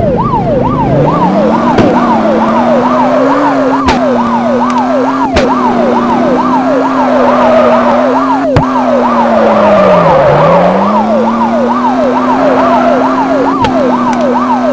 Woo!